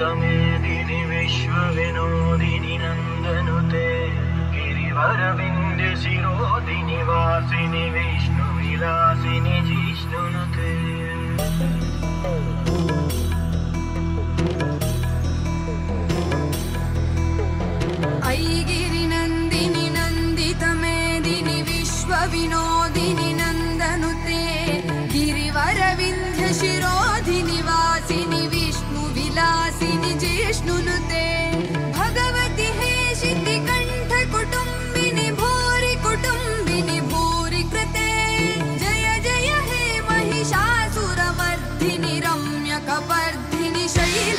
तमेदिनि विश्वविनोदिनि नन्दनुते। गिरिवरविन्दे I गिरिनन्दिनि नन्दितमे दिनि विश्वविनोदिनि नन्दनुते। गिरिवरविन्ध्यशिरोधिनिवासिनि जिष्णुनु ते भगवति हे शिदिकण्ठकुटुम्बिनि भूरि कुटुम्बिनि भूरि कृते। जय जय हे महिषासुरमर्धिनि रम्यकवर्धिनि शैल